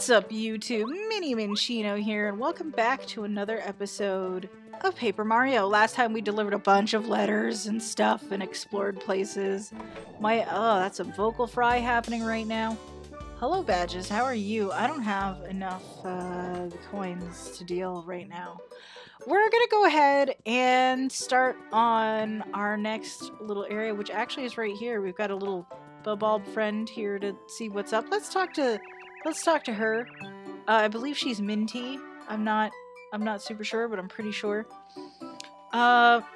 What's up, YouTube? Minny Minccino here, and welcome back to another episode of Paper Mario. Last time we delivered a bunch of letters and stuff and explored places. My, oh, that's a vocal fry happening right now. Hello, Badges. How are you? I don't have enough uh, coins to deal right now. We're gonna go ahead and start on our next little area, which actually is right here. We've got a little Bulb friend here to see what's up. Let's talk to Let's talk to her. Uh, I believe she's Minty. I'm not I'm not super sure, but I'm pretty sure. Uh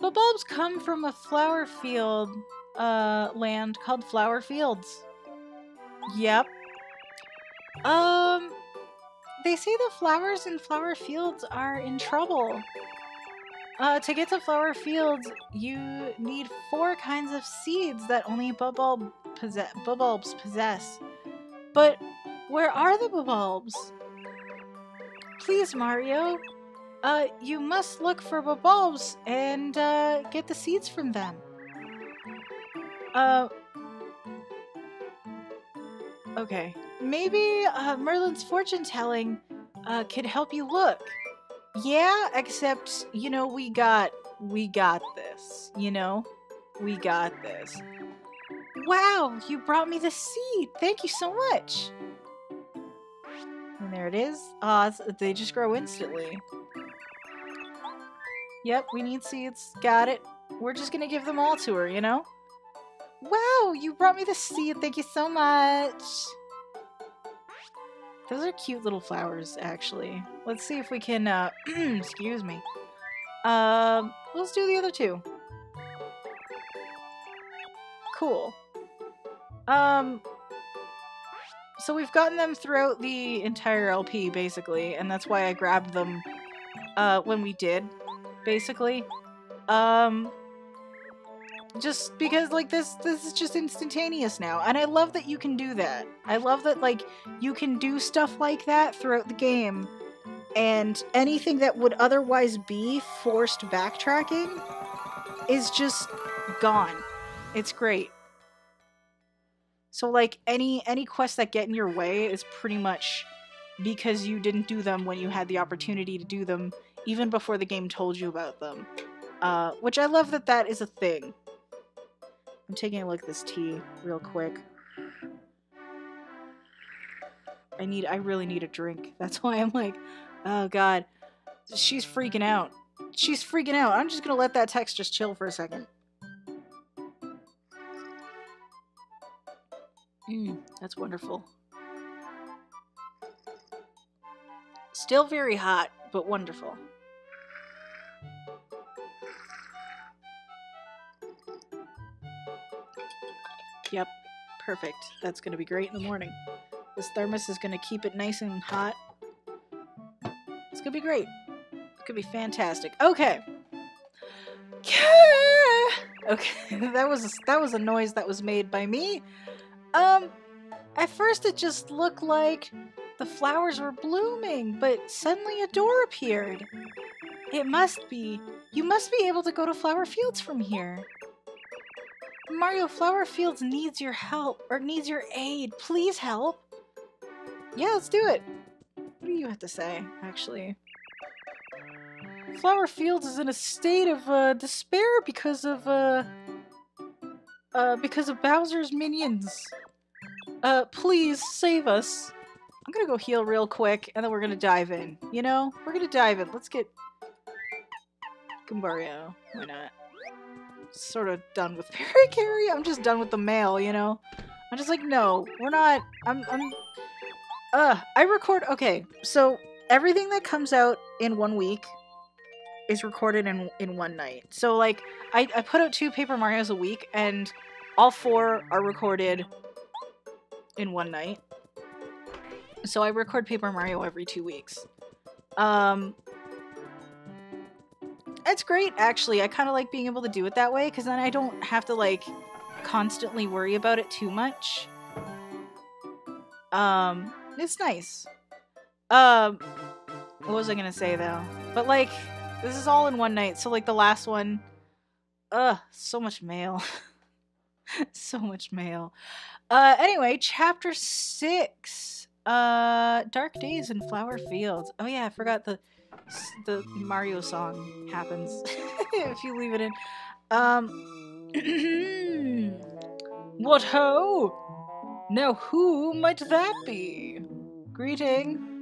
The bulbs come from a flower field uh land called Flower Fields. Yep. Um they say the flowers in flower fields are in trouble. Uh, to get to flower fields, you need four kinds of seeds that only bulb possess possess. But where are the bulbs? Please, Mario. Uh, you must look for bulbs and uh, get the seeds from them. Uh, okay. Maybe uh, Merlin's fortune telling uh, could help you look. Yeah, except you know we got we got this. You know, we got this. Wow, you brought me the seed. Thank you so much. And there it is. Ah, uh, they just grow instantly. Yep, we need seeds. Got it. We're just gonna give them all to her, you know? Wow, you brought me the seed. Thank you so much. Those are cute little flowers, actually. Let's see if we can, uh, excuse me. Um, uh, let's do the other two. Cool. Um, so we've gotten them throughout the entire LP, basically, and that's why I grabbed them uh, when we did, basically. Um, just because, like, this, this is just instantaneous now, and I love that you can do that. I love that, like, you can do stuff like that throughout the game, and anything that would otherwise be forced backtracking is just gone. It's great. So like any any quests that get in your way is pretty much because you didn't do them when you had the opportunity to do them, even before the game told you about them. Uh, which I love that that is a thing. I'm taking a look at this tea real quick. I need, I really need a drink. That's why I'm like, oh god. She's freaking out. She's freaking out. I'm just gonna let that text just chill for a second. Mm, that's wonderful. Still very hot, but wonderful. Yep, perfect. That's going to be great in the morning. This thermos is going to keep it nice and hot. It's going to be great. It could be fantastic. Okay. Okay, that was a, that was a noise that was made by me. Um, at first it just looked like the flowers were blooming, but suddenly a door appeared. It must be. You must be able to go to Flower Fields from here. Mario, Flower Fields needs your help, or needs your aid. Please help. Yeah, let's do it. What do you have to say, actually? Flower Fields is in a state of uh, despair because of, uh, uh, because of Bowser's minions. Uh, please save us. I'm gonna go heal real quick, and then we're gonna dive in. You know? We're gonna dive in. Let's get... Goombario. Why not? Sort of done with Parakarry. I'm just done with the mail, you know? I'm just like, no, we're not... I'm... I'm... Uh, I record... Okay, so everything that comes out in one week is recorded in in one night. So, like, I, I put out two Paper Marios a week, and all four are recorded in one night. So I record Paper Mario every two weeks. Um, it's great, actually. I kind of like being able to do it that way, because then I don't have to, like, constantly worry about it too much. Um, it's nice. Um, what was I gonna say, though? But, like, this is all in one night, so, like, the last one... Ugh, so much mail. so much mail. Uh, anyway, chapter six. Uh, Dark Days in Flower Fields. Oh yeah, I forgot the the Mario song happens if you leave it in. Um, what ho? Now who might that be? Greeting.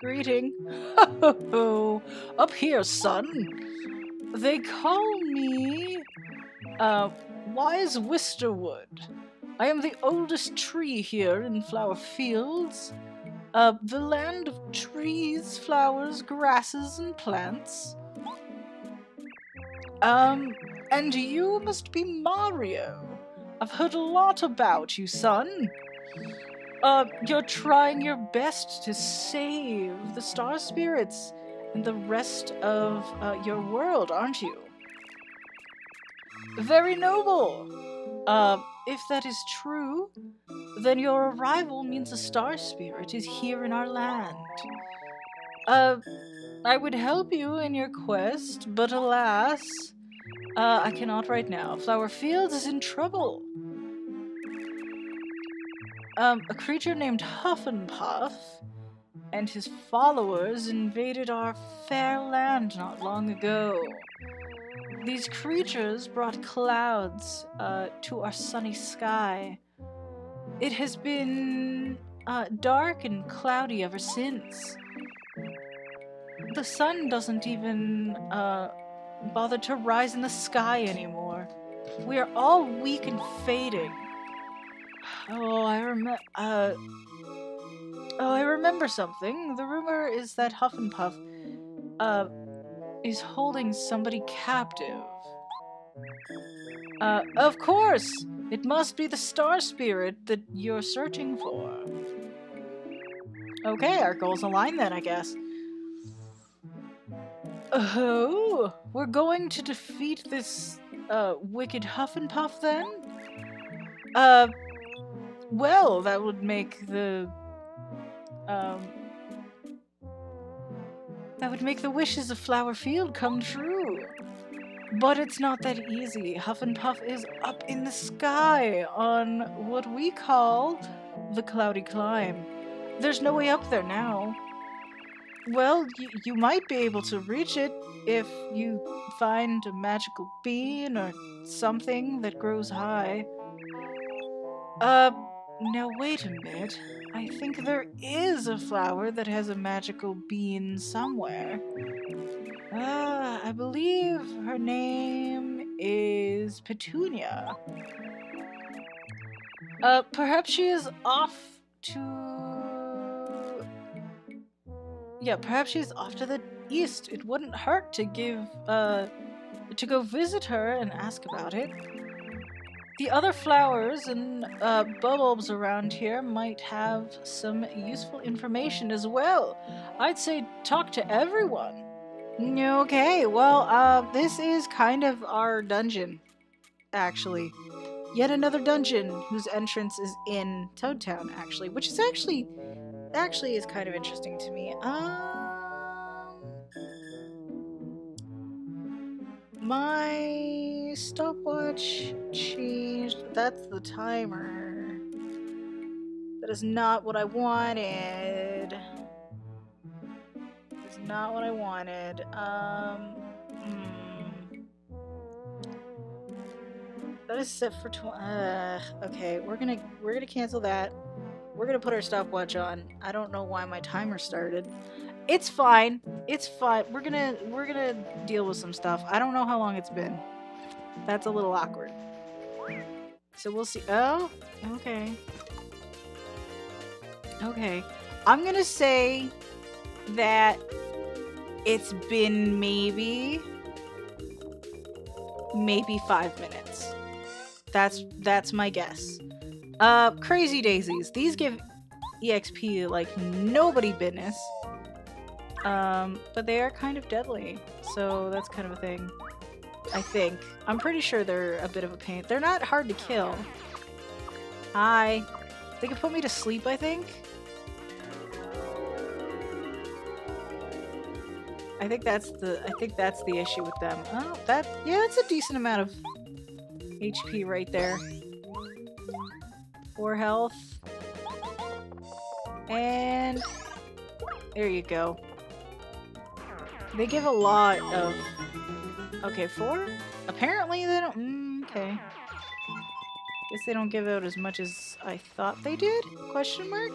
Greeting. Ho Up here, son. They call me, uh, Wise Wisterwood. I am the oldest tree here in Flower Fields. Uh, the land of trees, flowers, grasses, and plants. Um, and you must be Mario. I've heard a lot about you, son. Uh, you're trying your best to save the star spirits and the rest of uh, your world, aren't you? Very noble. Uh, if that is true, then your arrival means a star spirit is here in our land. Uh, I would help you in your quest, but alas, uh, I cannot right now. Flower Fields is in trouble. Um, a creature named Huff and Puff and his followers invaded our fair land not long ago. These creatures brought clouds uh, to our sunny sky. It has been uh, dark and cloudy ever since. The sun doesn't even uh, bother to rise in the sky anymore. We are all weak and fading. Oh, I remember. Uh, oh, I remember something. The rumor is that Huff and Puff, uh, is holding somebody captive. Uh, of course! It must be the star spirit that you're searching for. Okay, our goals align then, I guess. Oh, we're going to defeat this, uh, wicked Huff and Puff then? Uh, well, that would make the, um, that would make the wishes of Flower Field come true. But it's not that easy. Huff and Puff is up in the sky on what we call the Cloudy Climb. There's no way up there now. Well, you might be able to reach it if you find a magical bean or something that grows high. Uh, now wait a minute. I think there is a flower that has a magical bean somewhere. Ah, I believe her name is Petunia. Uh, perhaps she is off to... Yeah, perhaps she's off to the east. It wouldn't hurt to give, uh, to go visit her and ask about it. The other flowers and uh, bulbs around here might have some useful information as well. I'd say talk to everyone. Okay, well, uh, this is kind of our dungeon, actually. Yet another dungeon whose entrance is in Toad Town, actually, which is actually, actually is kind of interesting to me. Um, my stopwatch changed. That's the timer. That is not what I wanted. That's not what I wanted. Um, hmm. That is set for tw- uh, okay, we're gonna we're gonna cancel that. We're gonna put our stopwatch on. I don't know why my timer started. It's fine. It's fine. We're gonna we're gonna deal with some stuff. I don't know how long it's been. That's a little awkward. So we'll see. Oh, okay. Okay. I'm gonna say that it's been maybe maybe five minutes. That's that's my guess. Uh, Crazee Dayzees. These give EXP like nobody business. Um, but they are kind of deadly, so that's kind of a thing. I think. I'm pretty sure they're a bit of a pain. They're not hard to kill. Hi. They can put me to sleep, I think. I think that's the I think that's the issue with them. Oh, that yeah, that's a decent amount of HP right there. Four health. And there you go. They give a lot of... Okay, four? Apparently they don't... Mm, okay. Guess they don't give out as much as I thought they did? Question mark?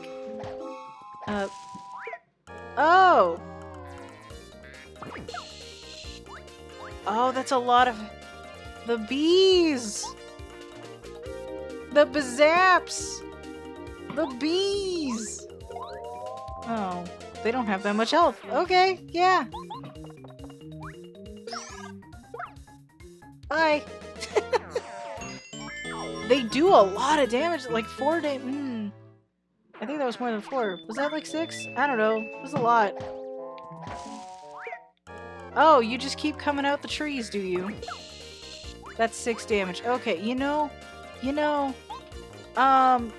Uh... Oh! Oh, that's a lot of... The bees! The Bzzaps! The bees! Oh, they don't have that much health. Okay, yeah. They do a lot of damage, like four damage. Mm. I think that was more than four. Was that like six? I don't know. It was a lot. Oh, you just keep coming out the trees, do you? That's six damage. Okay, you know, you know, um,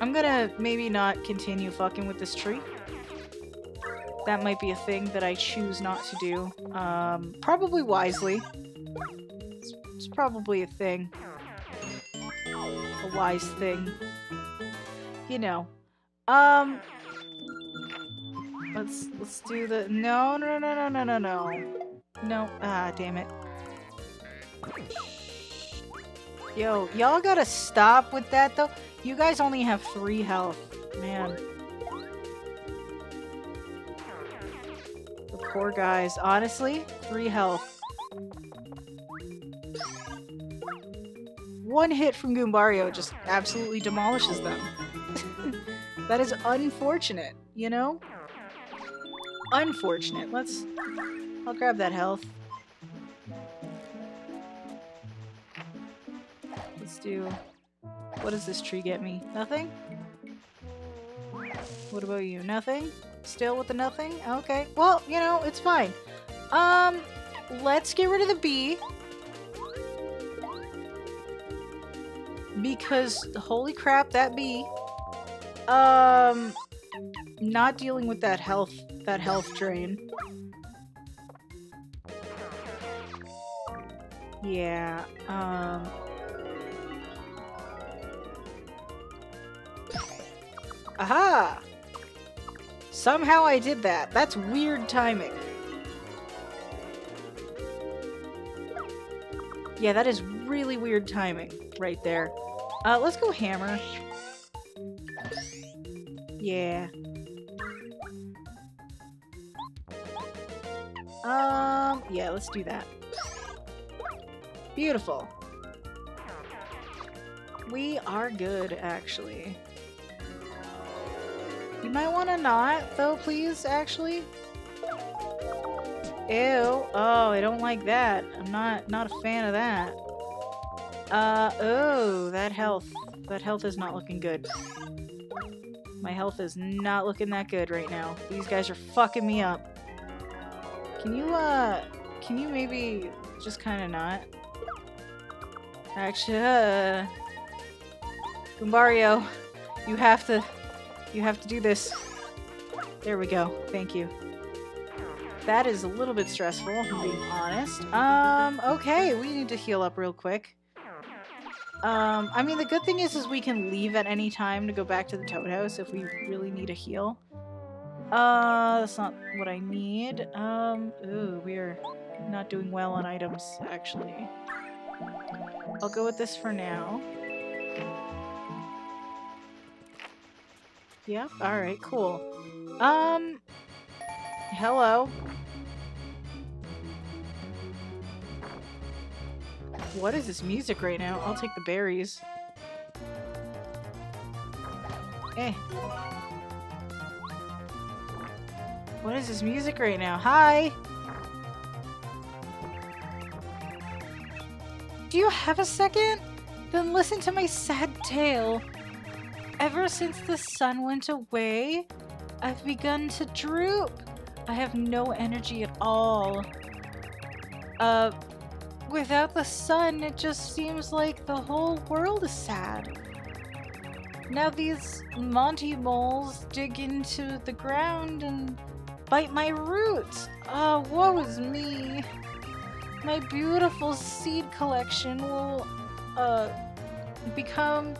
I'm gonna maybe not continue fucking with this tree. That might be a thing that I choose not to do. Um, probably wisely. It's, it's probably a thing. A wise thing. You know. Um, let's, let's do the, no, no, no, no, no, no, no. No, ah, damn it. Yo, y'all gotta stop with that though. You guys only have three health. Man. The poor guys. Honestly, three health. One hit from Goombario just absolutely demolishes them. that is unfortunate, you know? Unfortunate. Let's... I'll grab that health. Let's do... What does this tree get me? Nothing? What about you? Nothing? Still with the nothing? Okay. Well, you know, it's fine. Um, let's get rid of the bee. Because, holy crap, that bee. Um, not dealing with that health, that health drain. Yeah, um... Aha! Somehow I did that. That's weird timing. Yeah, that is really weird timing right there. Uh, let's go hammer. Yeah. Um, yeah, let's do that. Beautiful. We are good, actually. You might want to not, though, please, actually. Ew. Oh, I don't like that. I'm not not a fan of that. Uh, oh, that health. That health is not looking good. My health is not looking that good right now. These guys are fucking me up. Can you, uh, can you maybe just kind of not? Actually, uh, Goombario, you have to you have to do this. There we go. Thank you. That is a little bit stressful, if I'm being honest. Um, okay, we need to heal up real quick. Um, I mean, the good thing is, is we can leave at any time to go back to the Toad House if we really need a heal. Uh, that's not what I need. Um, ooh, we're not doing well on items, actually. I'll go with this for now. Yep, alright, cool. Um, hello. What is this music right now? I'll take the berries. Hey. What is this music right now? Hi! Do you have a second? Then listen to my sad tale. Ever since the sun went away, I've begun to droop. I have no energy at all. Uh, without the sun, it just seems like the whole world is sad. Now these Monty moles dig into the ground and bite my roots. Oh, woe is me. my beautiful seed collection will uh, become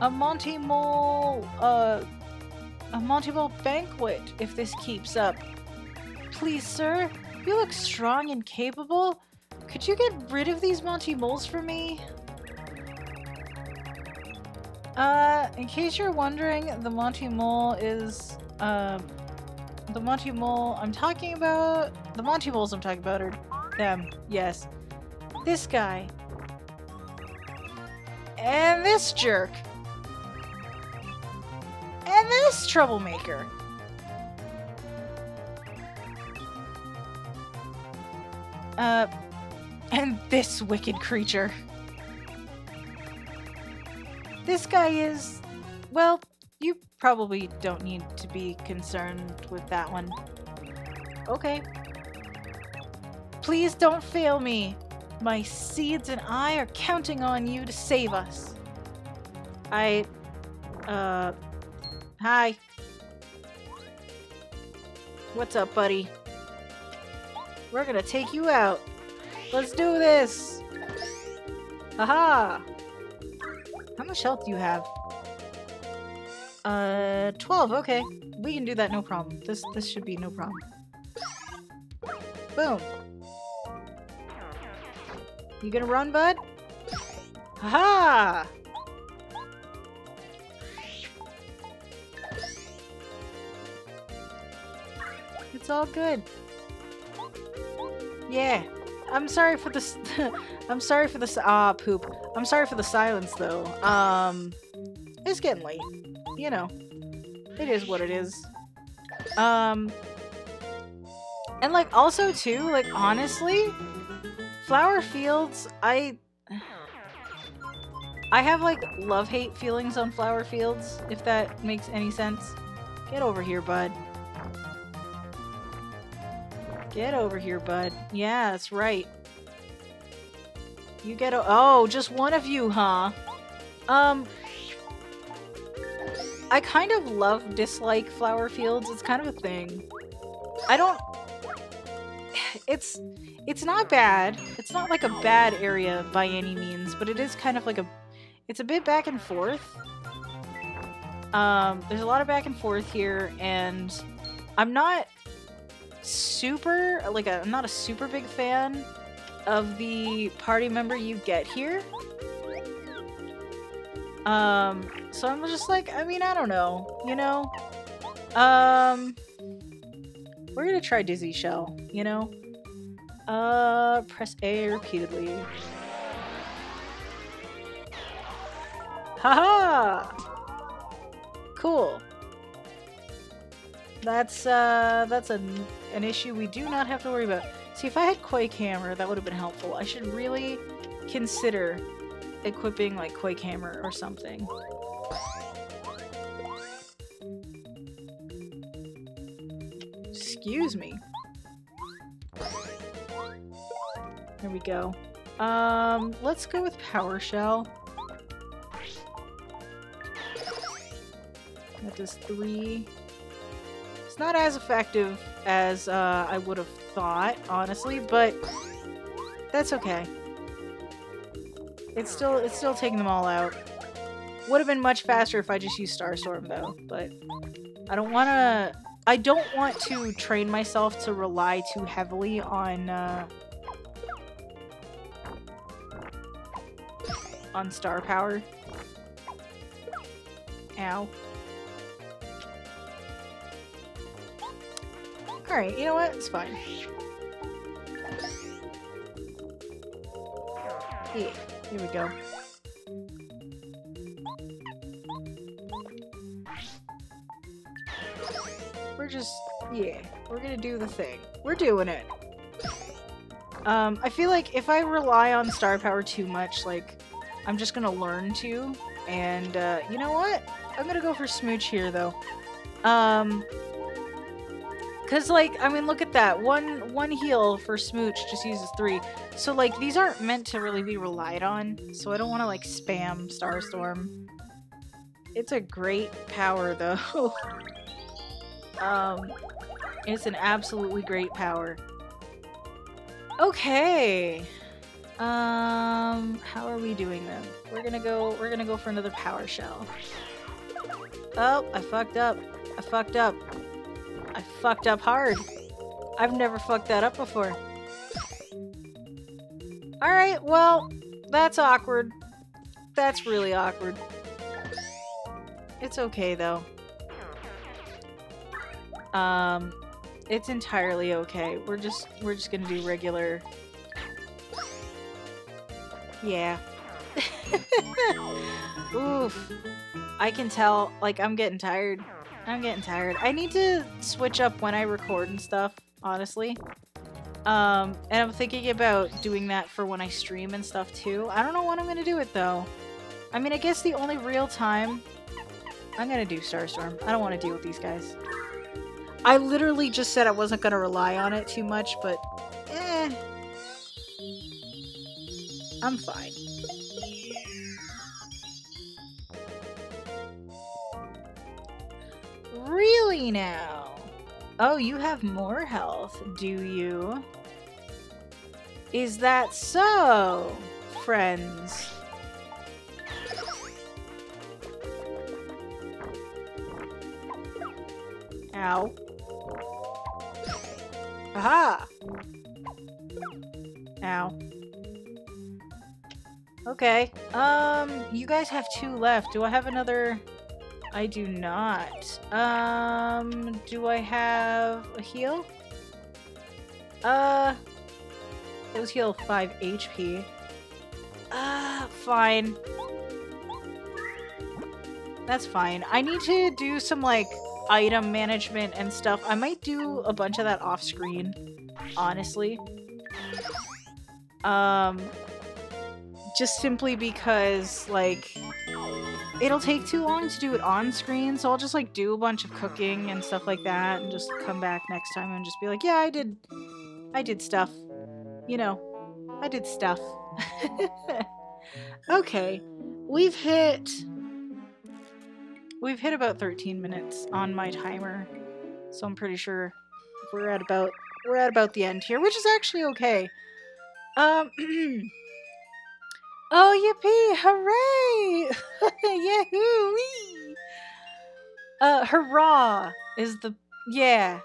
a Monty Mole, uh, a Monty Mole banquet if this keeps up. Please, sir, you look strong and capable. Could you get rid of these Monty Moles for me? Uh, in case you're wondering, the Monty Mole is, um, the Monty Mole I'm talking about, the Monty Moles I'm talking about are them, yes. This guy. And this jerk. And this troublemaker. Uh, and this wicked creature. This guy is... Well, you probably don't need to be concerned with that one. Okay. Please don't fail me. My seeds and I are counting on you to save us. I... Uh... Hi. What's up, buddy? We're gonna take you out. Let's do this! Aha! How much health do you have? Uh, 12, okay. We can do that, no problem. This, this should be no problem. Boom. You gonna run, bud? Haha! It's all good. Yeah. I'm sorry for this. I'm sorry for this. Ah, poop. I'm sorry for the silence, though. Um, it's getting late. You know, it is what it is. Um, and like also too, like honestly, flower fields. I I have like love-hate feelings on flower fields. If that makes any sense. Get over here, bud. Get over here, bud. Yeah, that's right. You get a- Oh, just one of you, huh? Um... I kind of love dislike flower fields. It's kind of a thing. I don't... It's... It's not bad. It's not like a bad area by any means, but it is kind of like a... It's a bit back and forth. Um, there's a lot of back and forth here, and I'm not super, like i am not a super big fan of the party member you get here. Um, so I'm just like, I mean, I don't know, you know? Um, we're gonna try Dizzy Shell, you know? Uh, press A repeatedly. Haha! -ha! Cool. That's, uh, that's a an issue we do not have to worry about. See, if I had Quake Hammer, that would have been helpful. I should really consider equipping, like, Quake Hammer or something. Excuse me. There we go. Um, let's go with Power Shell. That does three. It's not as effective as uh, I would have thought, honestly, but that's okay. It's still it's still taking them all out. Would have been much faster if I just used Starstorm though, but I don't want to I don't want to train myself to rely too heavily on uh, on star power. Ow. Alright, you know what? It's fine. Yeah, here we go. We're just, yeah, we're gonna do the thing. We're doing it. Um, I feel like if I rely on star power too much, like, I'm just gonna learn to, and, uh, you know what? I'm gonna go for Smooch here, though. Um, Cause like, I mean, look at that. One one heal for Smooch just uses three. So like, these aren't meant to really be relied on. So I don't want to like spam Starstorm. It's a great power though. um, it's an absolutely great power. Okay. Um, how are we doing then? We're gonna go, we're gonna go for another power shell. Oh, I fucked up. I fucked up. I fucked up hard. I've never fucked that up before. Alright, well, that's awkward. That's really awkward. It's okay, though. Um, it's entirely okay. We're just, we're just gonna do regular... Yeah. Oof. I can tell, like, I'm getting tired. I'm getting tired. I need to switch up when I record and stuff, honestly. Um, and I'm thinking about doing that for when I stream and stuff too. I don't know when I'm gonna do it though. I mean, I guess the only real time I'm gonna do Starstorm. I don't want to deal with these guys. I literally just said I wasn't gonna rely on it too much, but eh. I'm fine. Really now? Oh, you have more health, do you? Is that so, friends? Ow. Aha! Ow. Okay. Um, you guys have two left. Do I have another... I do not. Um, do I have a heal? Uh, it was heal 5 HP. Uh, fine. That's fine. I need to do some, like, item management and stuff. I might do a bunch of that off screen, honestly. Um, just simply because, like, it'll take too long to do it on screen, so I'll just, like, do a bunch of cooking and stuff like that and just come back next time and just be like, yeah, I did, I did stuff. You know, I did stuff. okay, we've hit We've hit about 13 minutes on my timer, so I'm pretty sure we're at about we're at about the end here, which is actually okay. Um. oh, yippee! Hooray! Yahoo! Wee! Uh, hurrah! Is the yeah.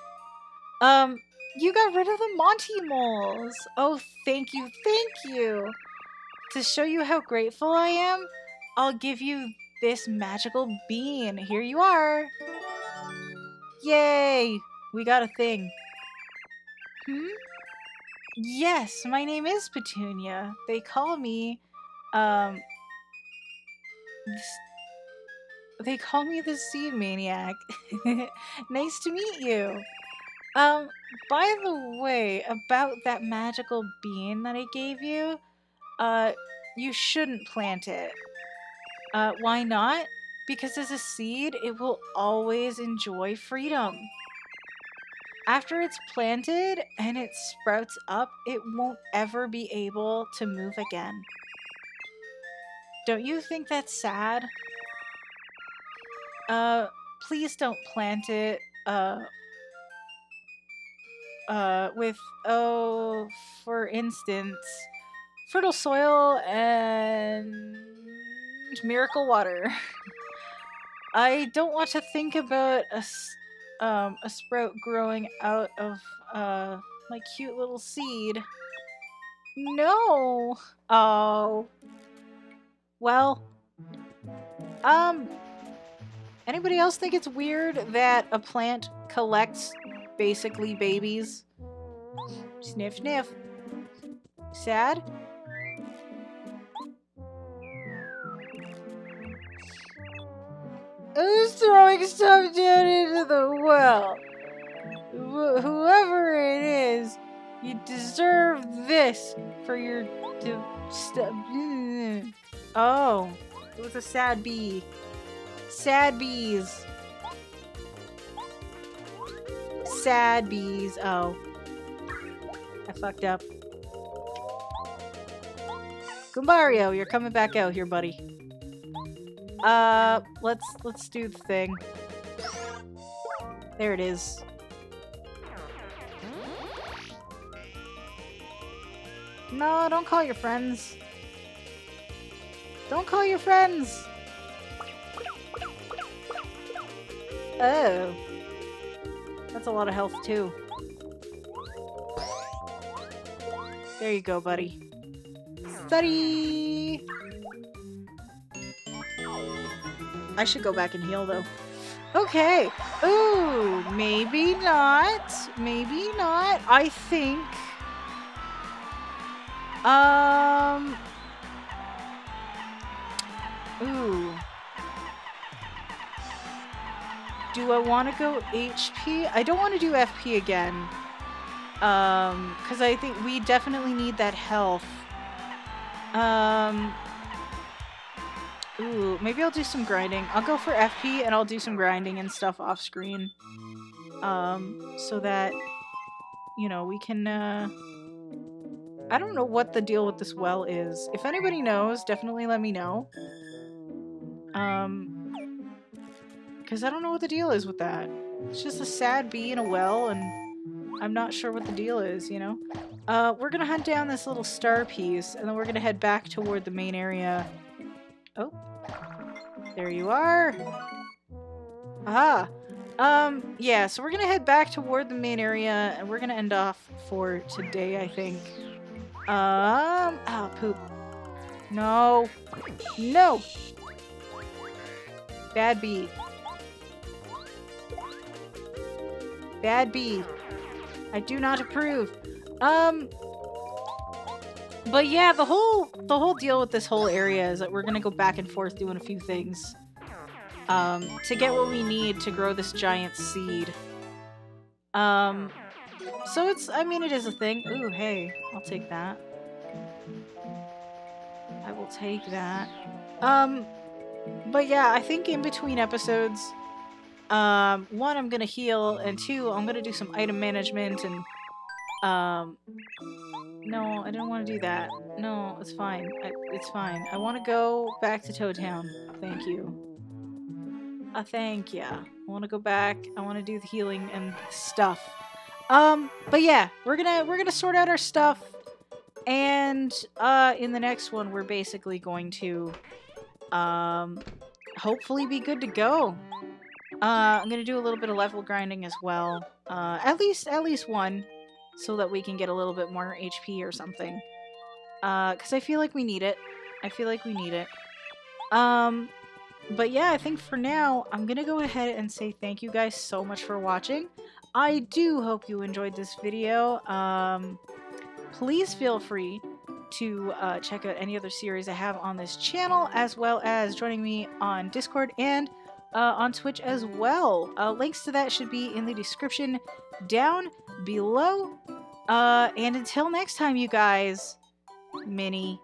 Um, you got rid of the Monty moles. Oh, thank you, thank you. To show you how grateful I am, I'll give you this magical bean. Here you are. Yay! We got a thing. Hmm? Yes, my name is Petunia. They call me, um... They call me the Seed Maniac. nice to meet you. Um, by the way, about that magical bean that I gave you, uh, you shouldn't plant it. Uh, why not? Because as a seed, it will always enjoy freedom. After it's planted and it sprouts up, it won't ever be able to move again. Don't you think that's sad? Uh, please don't plant it, uh, uh, with, oh, for instance, fertile soil and miracle water. I don't want to think about a, um, a sprout growing out of uh, my cute little seed. No! Oh. Well. Um. Anybody else think it's weird that a plant collects basically babies? Sniff, sniff. Sad? Who's throwing stuff down into the well? Wh whoever it is, you deserve this for your stuff. Oh, it was a sad bee. Sad bees. Sad bees. Oh. I fucked up. Goombario, you're coming back out here, buddy. Uh, let's let's do the thing. There it is. No, don't call your friends. Don't call your friends! Oh. That's a lot of health, too. There you go, buddy. Study! I should go back and heal, though. Okay. Ooh, maybe not. Maybe not. I think... Um... Ooh. Do I want to go HP? I don't want to do FP again. Um, because I think we definitely need that health. Um, ooh, maybe I'll do some grinding. I'll go for FP and I'll do some grinding and stuff off screen. Um, so that, you know, we can, uh, I don't know what the deal with this well is. If anybody knows, definitely let me know. Um, because I don't know what the deal is with that. It's just a sad bee in a well, and I'm not sure what the deal is, you know? Uh, we're gonna hunt down this little star piece, and then we're gonna head back toward the main area. Oh. There you are. Aha. Um, yeah, so we're gonna head back toward the main area, and we're gonna end off for today, I think. Um, oh, poop. No. No! Bad bee. Bad bee. I do not approve. Um, but yeah, the whole the whole deal with this whole area is that we're gonna go back and forth doing a few things um, to get what we need to grow this giant seed. Um, so it's I mean it is a thing. Ooh, hey, I'll take that. I will take that. Um, but yeah, I think in between episodes, um, one, I'm gonna heal, and two, I'm gonna do some item management and, um, no, I don't want to do that. No, it's fine. I, it's fine. I want to go back to Toad Town. Thank you. Uh, thank ya. I want to go back. I want to do the healing and stuff. Um, but yeah, we're gonna we're gonna sort out our stuff, and uh, in the next one, we're basically going to, um, hopefully be good to go. Uh, I'm gonna do a little bit of level grinding as well. Uh, at least, at least one, so that we can get a little bit more HP or something. Uh, cause I feel like we need it. I feel like we need it. Um, but yeah, I think for now, I'm gonna go ahead and say thank you guys so much for watching. I do hope you enjoyed this video. Um, please feel free to uh, check out any other series I have on this channel, as well as joining me on Discord and uh, on Twitch as well. Uh, links to that should be in the description down below. Uh, and until next time, you guys, Minny